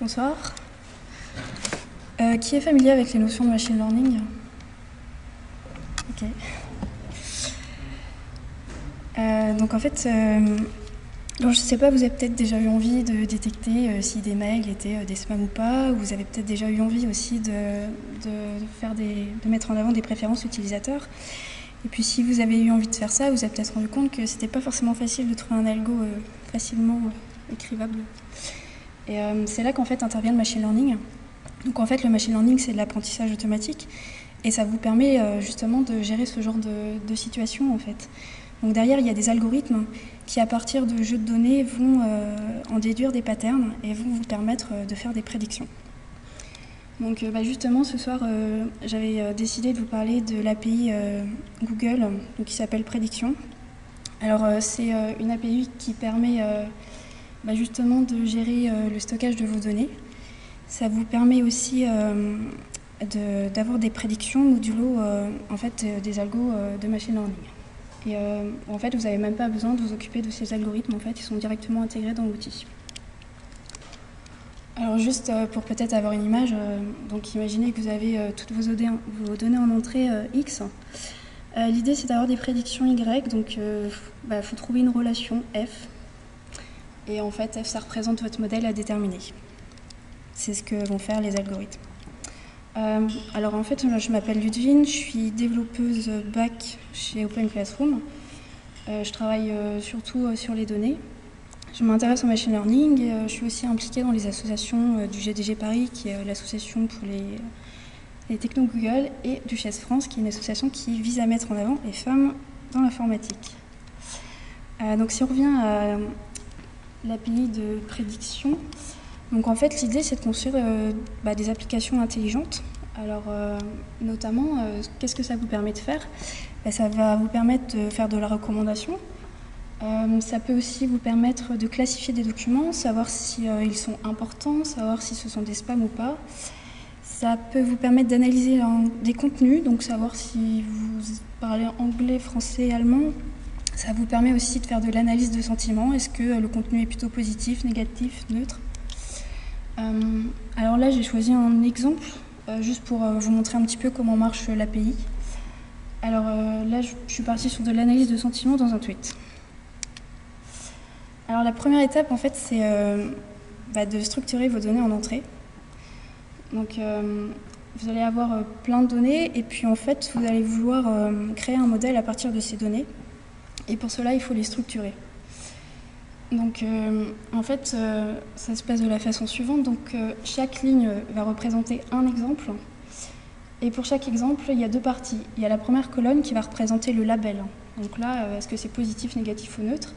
Bonsoir. Euh, qui est familier avec les notions de machine learning? Ok. Euh, donc en fait, euh, je ne sais pas, vous avez peut-être déjà eu envie de détecter si des mails étaient des spams ou pas, ou vous avez peut-être déjà eu envie aussi de, de mettre en avant des préférences utilisateurs. Et puis si vous avez eu envie de faire ça, vous avez peut-être rendu compte que c'était pas forcément facile de trouver un algo facilement écrivable. Et c'est là qu'en fait intervient le machine learning. Donc en fait, le machine learning, c'est de l'apprentissage automatique et ça vous permet euh, justement de gérer ce genre de, situation en fait. Donc derrière, il y a des algorithmes qui, à partir de jeux de données, vont euh, en déduire des patterns et vont vous permettre euh, de faire des prédictions. Donc bah, justement, ce soir, j'avais décidé de vous parler de l'API Google donc, qui s'appelle Prédiction. Alors c'est une API qui permet bah, justement de gérer le stockage de vos données. Ça vous permet aussi euh, d'avoir des prédictions modulo euh, en fait, euh, des algos de machine learning. En fait, vous n'avez même pas besoin de vous occuper de ces algorithmes, en fait, ils sont directement intégrés dans l'outil. Alors juste pour peut-être avoir une image, donc imaginez que vous avez toutes vos données, vos données en entrée X. L'idée c'est d'avoir des prédictions Y, donc il bah, faut trouver une relation F. Et en fait, F ça représente votre modèle à déterminer. C'est ce que vont faire les algorithmes. Euh, alors en fait, je m'appelle Ludwine, je suis développeuse back chez Open Classroom. Euh, je travaille euh, surtout sur les données. Je m'intéresse au machine learning je suis aussi impliquée dans les associations du GDG Paris, qui est l'association pour les, les techno Google, et du Chess France, qui est une association qui vise à mettre en avant les femmes dans l'informatique. donc si on revient à l'API de prédiction, donc en fait, l'idée, c'est de construire euh, bah, des applications intelligentes. Alors, euh, notamment, euh, qu'est-ce que ça vous permet de faire? Bah, Ça va vous permettre de faire de la recommandation. ça peut aussi vous permettre de classifier des documents, savoir s'ils ils sont importants, savoir si ce sont des spams ou pas. Ça peut vous permettre d'analyser des contenus, donc savoir si vous parlez anglais, français, allemand. Ça vous permet aussi de faire de l'analyse de sentiments. Est-ce que le contenu est plutôt positif, négatif, neutre? Euh, alors là, j'ai choisi un exemple, euh, juste pour euh, vous montrer un petit peu comment marche l'API. Alors là, je, suis partie sur de l'analyse de sentiments dans un tweet. Alors la première étape, en fait, c'est bah, de structurer vos données en entrée. Donc vous allez avoir plein de données et puis en fait, vous allez vouloir créer un modèle à partir de ces données. Et pour cela, il faut les structurer. Donc, euh, en fait, euh, ça se passe de la façon suivante. Donc, euh, chaque ligne va représenter un exemple. Et pour chaque exemple, il y a deux parties. Il y a la première colonne qui va représenter le label. Donc là, est-ce que c'est positif, négatif ou neutre?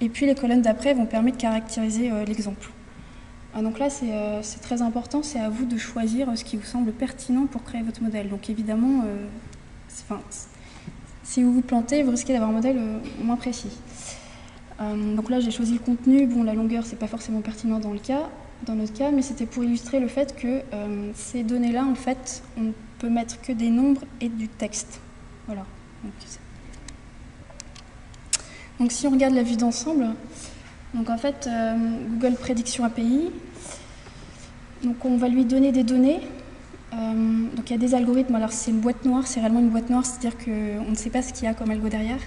Et puis les colonnes d'après vont permettre de caractériser l'exemple. Ah, donc là, c'est très important. C'est à vous de choisir ce qui vous semble pertinent pour créer votre modèle. Donc évidemment, si vous vous plantez, vous risquez d'avoir un modèle moins précis. Euh, donc là, j'ai choisi le contenu. Bon, la longueur, c'est pas forcément pertinent dans le cas, dans notre cas, mais c'était pour illustrer le fait que euh, ces données-là, en fait, on peut mettre que des nombres et du texte. Voilà. Donc, si on regarde la vue d'ensemble, donc en fait, euh, Google Prédiction API, donc on va lui donner des données. Donc il y a des algorithmes. Alors c'est une boîte noire, c'est réellement une boîte noire, c'est-à-dire qu'on ne sait pas ce qu'il y a comme algo derrière.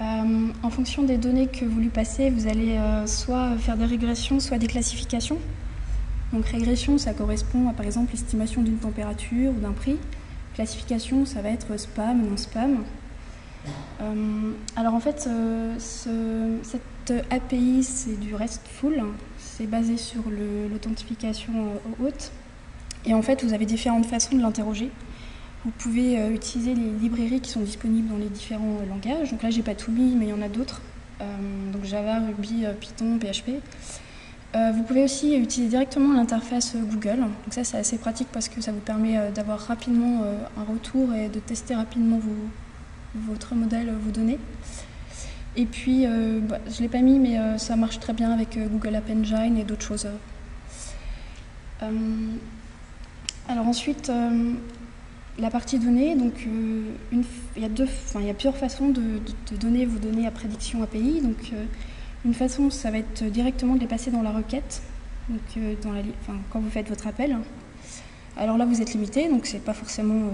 Euh, en fonction des données que vous lui passez, vous allez euh, soit faire des régressions, soit des classifications. Donc régression, ça correspond à par exemple l'estimation d'une température ou d'un prix. Classification, ça va être spam, non spam. Euh, alors en fait, cette API, c'est du RESTful. C'est basé sur l'authentification haute. Et en fait, vous avez différentes façons de l'interroger. Vous pouvez euh, utiliser les librairies qui sont disponibles dans les différents euh, langages. Donc là, j'ai pas tout mis, mais il y en a d'autres. Euh, donc Java, Ruby, Python, PHP. vous pouvez aussi utiliser directement l'interface Google. Donc ça, c'est assez pratique parce que ça vous permet d'avoir rapidement un retour et de tester rapidement votre modèle, vos données. Et puis, bah, je ne l'ai pas mis, mais ça marche très bien avec Google App Engine et d'autres choses. Alors ensuite, la partie données, donc euh, il, y a plusieurs façons de, donner vos données à prédiction API. Donc euh, une façon, ça va être directement de les passer dans la requête. donc, quand vous faites votre appel. Alors là, vous êtes limité, donc c'est pas forcément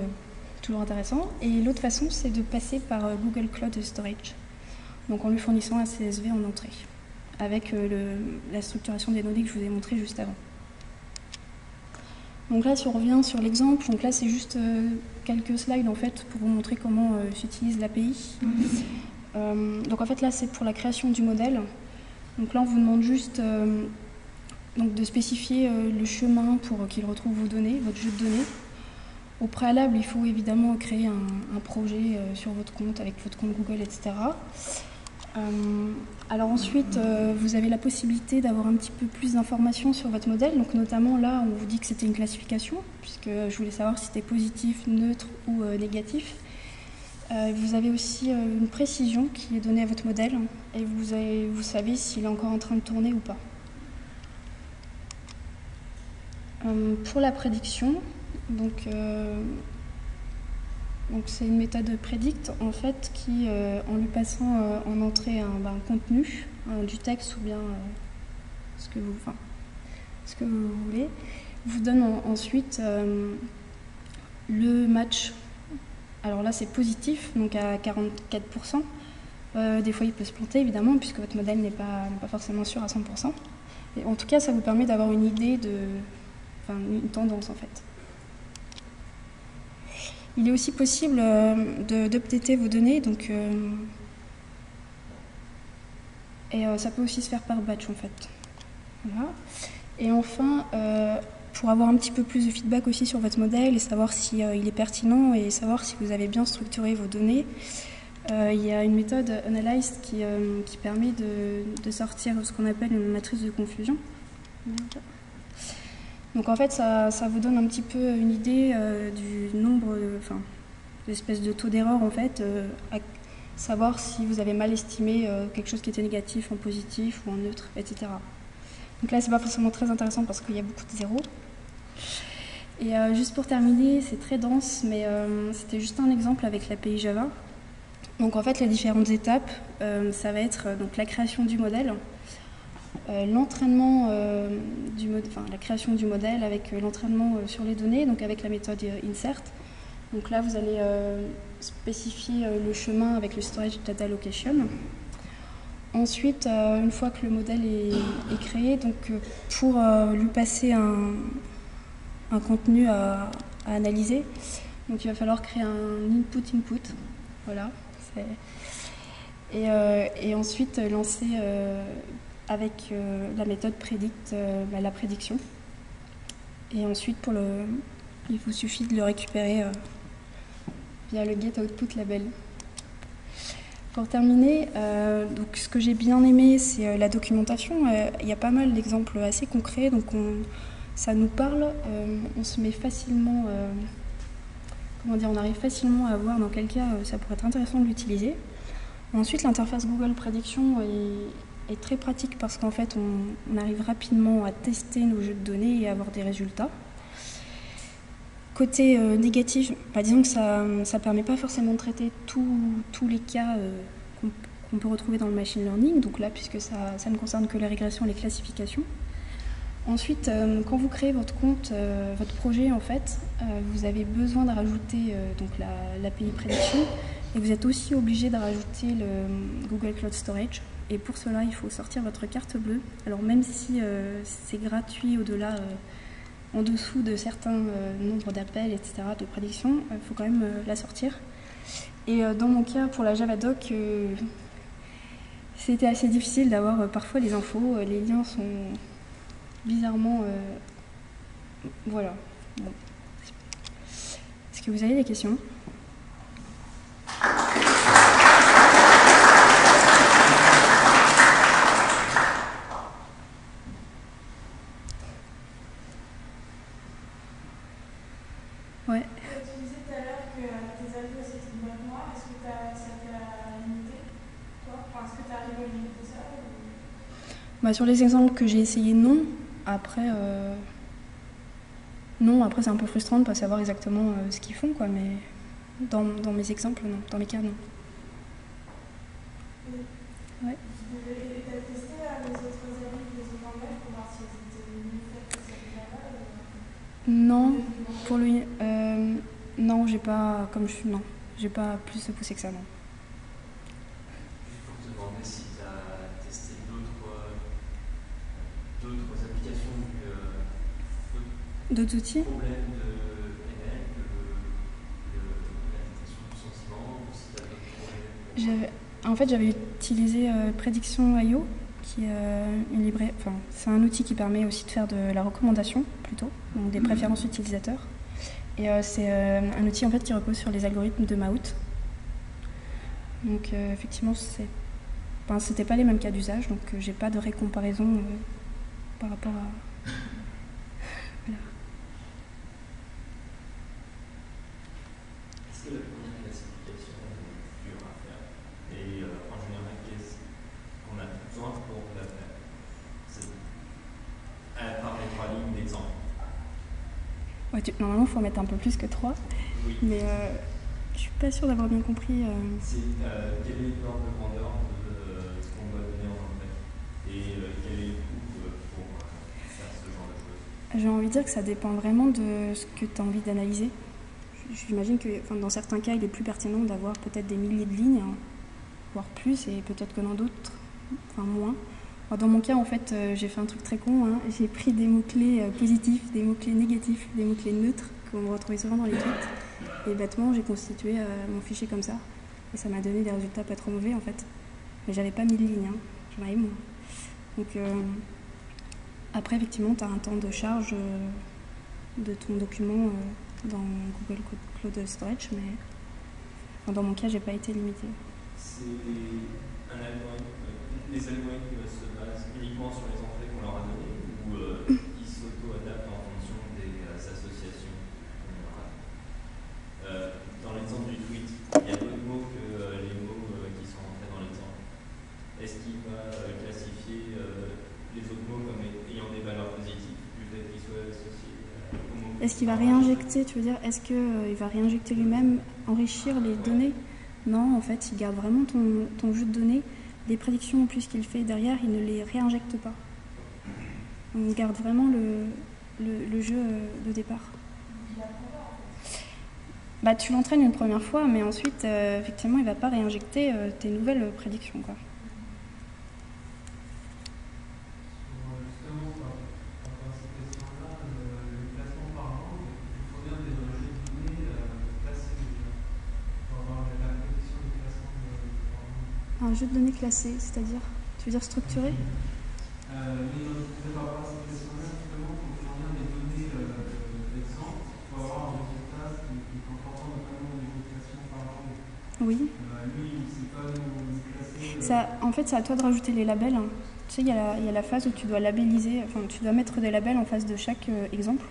toujours intéressant. Et l'autre façon, c'est de passer par Google Cloud Storage, donc en lui fournissant un CSV en entrée, avec la structuration des données que je vous ai montré juste avant. Donc là, si on revient sur l'exemple, donc là, c'est juste euh, quelques slides en fait pour vous montrer comment euh, s'utilise l'API. Euh, donc en fait, là, c'est pour la création du modèle. Donc là, on vous demande juste de spécifier le chemin pour qu'il retrouve vos données, votre jeu de données. Au préalable, il faut évidemment créer un projet sur votre compte avec votre compte Google, etc. Euh, alors ensuite, euh, vous avez la possibilité d'avoir un petit peu plus d'informations sur votre modèle. Donc notamment là, on vous dit que c'était une classification, puisque je voulais savoir si c'était positif, neutre ou euh, négatif. vous avez aussi une précision qui est donnée à votre modèle et vous, vous savez s'il est encore en train de tourner ou pas. pour la prédiction, donc donc c'est une méthode predict en fait qui, euh, en lui passant euh, en entrée un, ben, contenu, du texte ou bien euh, ce, que vous, ce que vous voulez, vous donne ensuite le match. Alors là c'est positif, donc à 44%. des fois il peut se planter évidemment puisque votre modèle n'est pas, pas forcément sûr à 100%. Et en tout cas ça vous permet d'avoir une idée de, une tendance en fait. Il est aussi possible euh, d'updater vos données, donc euh, et euh, ça peut aussi se faire par batch en fait. Et enfin, pour avoir un petit peu plus de feedback aussi sur votre modèle et savoir si il est pertinent et savoir si vous avez bien structuré vos données, il y a une méthode Analyzed qui, qui permet de, de, sortir ce qu'on appelle une matrice de confusion. Donc en fait, ça, vous donne un petit peu une idée euh, du nombre, enfin, d'espèces de taux d'erreur en fait, euh, à savoir si vous avez mal estimé euh, quelque chose qui était négatif en positif ou en neutre, etc. Donc là, c'est pas forcément très intéressant parce qu'il y a beaucoup de zéros. Et juste pour terminer, c'est très dense, mais c'était juste un exemple avec l'API Java. Donc en fait, les différentes étapes, ça va être donc la création du modèle, euh, l'entraînement euh, du enfin, la création du modèle avec euh, l'entraînement sur les données, donc avec la méthode insert. Donc là, vous allez spécifier le chemin avec le storage data location. Ensuite, une fois que le modèle est, créé, donc pour lui passer un, contenu à, analyser, donc il va falloir créer un input-input. Voilà. Et, ensuite lancer avec euh, la méthode prédicte euh, bah, la prédiction. Et ensuite, pour le, il vous suffit de le récupérer euh, via le get output label. Pour terminer, donc ce que j'ai bien aimé, c'est la documentation. Il y a pas mal d'exemples assez concrets, donc on, ça nous parle. on se met facilement, comment dire, on arrive facilement à voir dans quel cas ça pourrait être intéressant de l'utiliser. Ensuite, l'interface Google Prédiction est, est très pratique parce qu'en fait, on, arrive rapidement à tester nos jeux de données et avoir des résultats. Côté euh, négatif, bah, disons que ça ne permet pas forcément de traiter tous les cas euh, qu'on peut retrouver dans le machine learning, donc là, puisque ça, ça, ne concerne que les régressions et les classifications. Ensuite, euh, quand vous créez votre compte, votre projet, en fait, vous avez besoin de rajouter l'API prédiction et vous êtes aussi obligé de rajouter le Google Cloud Storage et pour cela, il faut sortir votre carte bleue. Alors même si euh, c'est gratuit au-delà, euh, en dessous de certains euh, nombres d'appels, etc., de prédiction, il faut quand même la sortir. Et dans mon cas, pour la Javadoc, c'était assez difficile d'avoir parfois les infos. Les liens sont bizarrement... voilà. Est-ce que vous avez des questions? Bah, sur les exemples que j'ai essayé, non. Après, euh, non, après c'est un peu frustrant de ne pas savoir exactement euh, ce qu'ils font, quoi, mais dans, dans, mes exemples, non. Dans mes cas, non. Ouais. si Non, pour lui, euh, non, j'ai pas, comme je suis, non, j'ai pas plus poussé que ça, non. Juste pour te demander si tu as testé d'autres d'autres applications du euh, D'autres outils problème de ML que le- le- la détection du sentiment ou si tu as d'autres problèmes J'avais- En fait, j'avais utilisé euh, Prédiction IO, qui est euh, une librairie. Enfin, c'est un outil qui permet aussi de faire de la recommandation, plutôt, donc des préférences utilisateurs. Et euh, c'est un outil en fait qui repose sur les algorithmes de Mahout. Donc, effectivement, c'est. Enfin, c'était pas les mêmes cas d'usage, donc j'ai pas de récomparaison par rapport à. Est-ce que la première classification est dure à faire Et euh, en général, qu'est-ce qu'on a besoin pour la faire C'est à part les trois lignes d'exemple. Ouais, tu- Normalement, il faut en mettre un peu plus que 3, Oui. mais euh, je suis pas sûre d'avoir bien compris. euh, C'est euh, quel est l'ordre de grandeur de euh, ce qu'on doit donner en entrée Et quel est le coût pour faire ce genre de choses? J'ai envie de dire que ça dépend vraiment de ce que tu as envie d'analyser. J'imagine que enfin, dans certains cas, il est plus pertinent d'avoir peut-être des milliers de lignes, hein, voire plus, et peut-être que dans d'autres, enfin moins. Dans mon cas, en fait, euh, j'ai fait un truc très con. hein. J'ai pris des mots-clés euh, positifs, des mots-clés négatifs, des mots-clés neutres qu'on retrouvait souvent dans les tweets. Et bêtement, j'ai constitué euh, mon fichier comme ça. Et ça m'a donné des résultats pas trop mauvais, en fait. Mais j'avais pas 1000 lignes, hein. j'en avais moins. Donc, après, effectivement, tu as un temps de charge de ton document dans Google Cloud Storage, mais dans mon cas, j'ai pas été limitée. C'est un algorithme. Les algorithmes se basent uniquement sur les entrées qu'on leur a données ou euh, ils s'auto-adaptent en fonction des euh, associations qu'on leur a Euh, Dans l'exemple du tweet, il y a d'autres mots que euh, les mots qui sont entrés dans l'exemple. Est-ce qu'il va classifier les autres mots comme ayant des valeurs positives du fait qu'ils soient associés aux mots Est-ce qu'il va réinjecter, tu veux dire, est-ce qu'il va réinjecter lui-même, enrichir les données? Non, en fait, il garde vraiment ton, ton jeu de données. Les prédictions en plus qu'il fait derrière, il ne les réinjecte pas. On garde vraiment le, jeu euh, de départ. Bah, tu l'entraînes une première fois, mais ensuite, euh, effectivement, il ne va pas réinjecter euh, tes nouvelles prédictions. Quoi. Sur, euh, justement, par par rapport à cette question-là, le, le classement par langue, il faut bien des rejets de données euh, classés déjà. Pour avoir la, la prédiction du classement de, par langue. Un jeu de données classé, c'est-à-dire, tu veux dire structuré? Euh, euh. Oui. Euh, ne Ça, en fait, c'est à toi de rajouter les labels. hein. Tu sais, il y, a la- il y a la phase où tu dois labelliser, enfin, tu dois mettre des labels en face de chaque euh, exemple.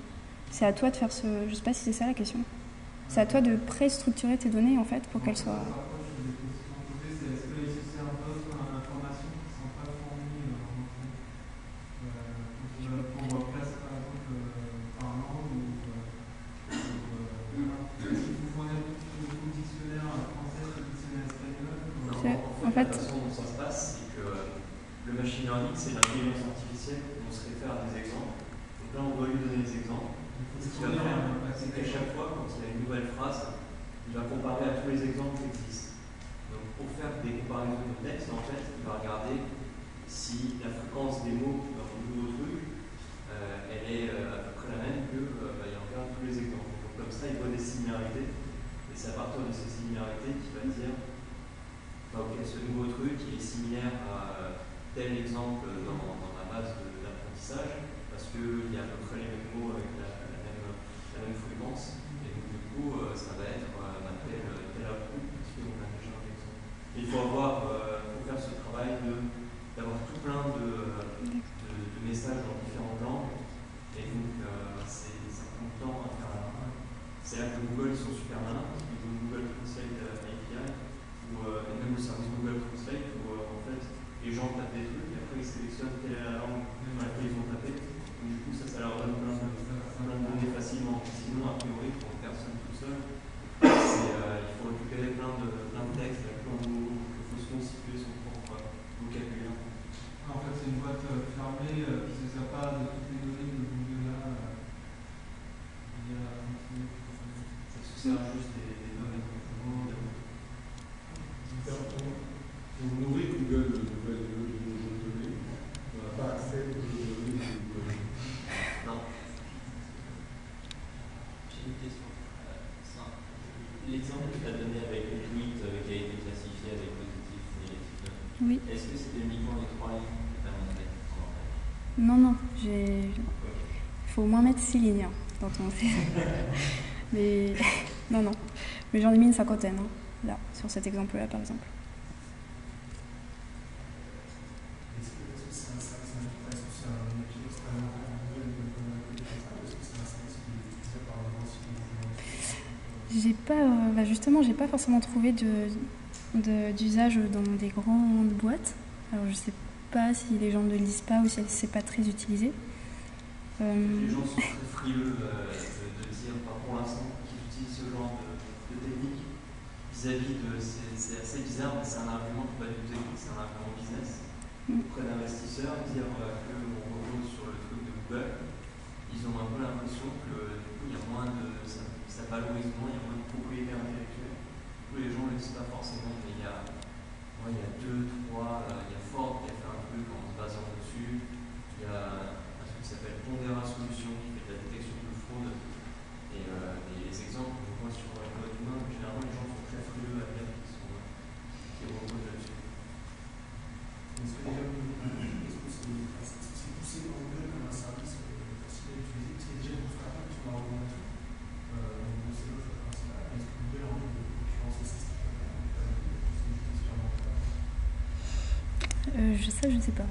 C'est à toi de faire ce. Je sais pas si c'est ça la question. C'est à toi de pré-structurer tes données, en fait, pour qu'elles soient. Parfois, je des questions posées, c'est est-ce qu'il se sert d'autres informations qui ne sont pas fournies euh, en entrée euh, pour, pour classe, par exemple, euh, par langue ou. Euh, ou, euh, voilà. Est-ce qu'il faut fournir beaucoup de dictionnaires français, de dictionnaires espagnols ou- C'est- En en fait, fait- la façon dont ça se passe, c'est que euh, le machine learning, c'est l'intelligence artificielle. On se réfère à des exemples. Donc là, on doit lui donner des exemples. Il faut Ce les qu'il va fournir faire, en fait, c'est qu'à chaque fois, quand il a une nouvelle phrase, il va comparer à tous les exemples qui existent. Donc, pour faire des comparaisons de texte, en fait, il va regarder si la fréquence des mots dans le nouveau truc, euh, elle est euh, à peu près la même que euh, bah, il tous les exemples. Donc, comme ça, il voit des similarités. Et c'est à partir de ces similarités qu'il va dire bah, ok, ce nouveau truc il est similaire à tel exemple dans, la base d'apprentissage, parce qu'il y a à peu près les mêmes mots avec la même fréquence. Coup, euh, ça va être euh, bah, tel, tel approuve, parce qu'on a déjà un exemple. Il faut avoir, euh, faire ce travail d'avoir tout plein de, de, de messages dans c'est injuste et des non équitable. Vous nourrez Google de nouvelles données, on n'a pas accès aux données de Google. Non. J'ai une question. Euh, l'exemple que tu as donné avec le tweet euh, qui a été classifié avec positif et négatif, euh, oui. est-ce que c'était uniquement les trois lignes que tu as montrées Non, non. Il faut au moins mettre six lignes hein, dans ton. Mais non, non. Mais j'en ai mis une cinquantaine, hein, là, sur cet exemple-là, par exemple. J'ai pas, euh, bah justement, j'ai pas forcément trouvé d'usage dans des grandes boîtes. Alors je sais pas si les gens ne le lisent pas ou si c'est pas très utilisé. Euh, Les gens sont très frileux euh, de, de dire, pas pour l'instant, utilisent ce genre de, de technique vis-à-vis de. C'est assez bizarre, mais c'est un argument qui pas du tout technique, c'est un argument business. Mm. Auprès d'investisseurs, dire euh, qu'on repose sur le truc de Google, ils ont un peu l'impression que du coup, il y a moins de. Ça, ça valorise moins, il y a moins de propriété intellectuelle. Du coup, les gens ne le disent pas forcément, mais il y a, ouais, il y a deux, trois. euh, il y a Ford qui a fait un truc en se basant dessus. Il y a un truc qui s'appelle Pondera Solutions qui fait de la détection de fraude. Et euh, les, les exemples que je vois sur le code humain, généralement les gens sont très frileux à dire qu'ils sont qui reposent là-dessus. Est-ce que déjà, vous- est-ce que c'est poussé par Google comme un service euh, facile à utiliser? Parce que déjà, vous faites appel sur la recommandation. Euh, donc c'est l'offre principale. Est-ce que Google a envie de concurrencer ces startups C'est juste différent. euh, je, ça, je sais pas.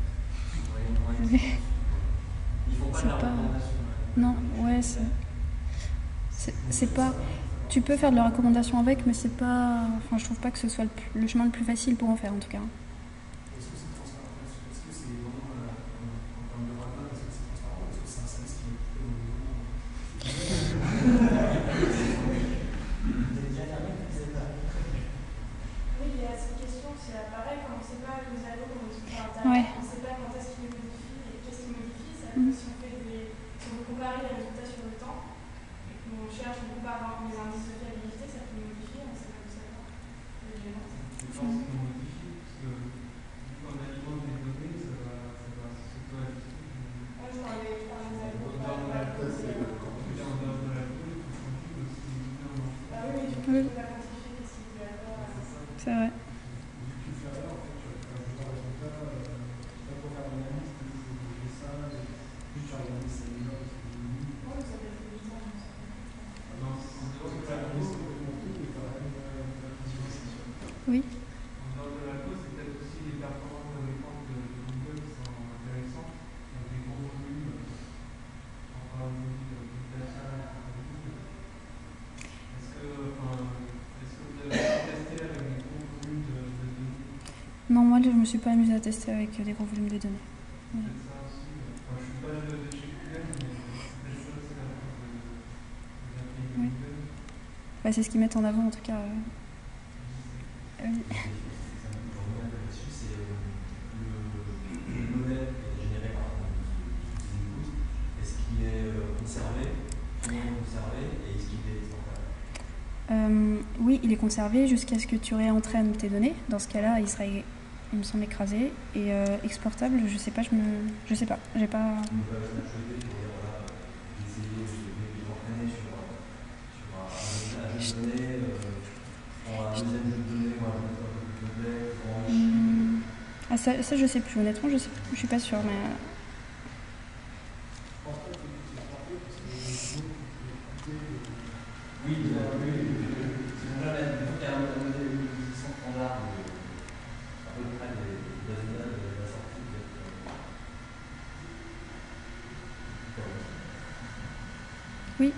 Ils font pas de la recommandation. Non, ouais, c'est. c'est- C'est pas. Tu peux faire de la recommandation avec, mais c'est pas. Enfin, je trouve pas que ce soit le, le chemin le plus facile pour en faire, en tout cas. Est-ce que c'est transparent Est-ce que c'est vraiment euh, en termes de roadmap, est-ce que c'est transparent ou est-ce que c'est un service qui est coupé au niveau Oui, il y a cette question, c'est pareil, quand on ne sait pas les algos, comment ils sont sur Internet, Ouais. on ne sait pas quand est-ce qu'ils les modifient et qu'est-ce qu'ils modifient. Ça Mhm. peut, si on fait des, si on veut comparer les résultats sur le temps, et qu'on cherche, on compare par exemple les indices de fiabilité, ça peut les modifier, on ne sait pas où ça va. Les éléments. C'est forcément modifié, parce que quand on alimente des données, ça va, ça va s'auto-ajuster. Moi, je parlais, je parlais des algos. En dehors de la code, c'est en dehors de la code, il faut changer aussi évidemment. Ah oui, mais du coup, Oui. je peux pas quantifier qu'est-ce qu'il peut y avoir. C'est ça. C'est vrai. Vu que tu le fais là, en fait, tu vas faire un résultat, euh, pas pour faire l'analyse, tu faut bouger ça, et plus tu regardes ces lignes-là, parce que les lignes, Moi, ça fait plus de temps. Non, c'est en dehors de tu la as code. complètement tout, mais tu as quand même euh, de la concentration. Oui. En dehors de la cause, c'est peut-être aussi les performances de réponse de, de Google qui sont intéressantes, avec des gros volumes, euh, on parle aujourd'hui de big data, est-ce que, enfin, est-ce que vous avez testé avec des gros volumes de, de données Moi, je me suis pas amusée à tester avec des gros volumes de données. Euh. Bah, c'est ce qu'ils mettent en avant, en tout cas. euh. Euh, oui. euh, euh, Euh, oui, il est conservé jusqu'à ce que tu réentraînes tes données. Dans ce cas-là, il sera, il me semble, écrasé. Et euh, exportable, je sais pas, je me, je sais pas. J'ai pas. Plus. Hmm. Ah, ça, ça, je sais plus. Honnêtement, je sais, je suis pas sûre, mais. euh, Je pense pas que c'est exporté, parce que les mots, tu peux écouter, euh, Oui, oui, oui, oui. C'est là, il faut qu'il y ait un modèle d'utilisation standard de, à peu près des des bases de données de la sortie. peut-être, euh, Oui. Je sais pas si vous avez passé le temps. Euh, Est-ce que les algorithmes de machine learning qui sont utilisés sont des algorithmes connus ou euh, c'est des choses. Euh,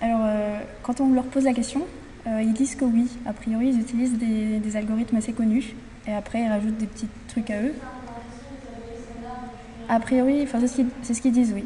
Alors, euh, quand on leur pose la question, euh, ils disent que oui. A priori, ils utilisent des, algorithmes assez connus. Et après, ils rajoutent des petits trucs à eux. A priori, enfin, c'est ce qu'ils ce disent, oui.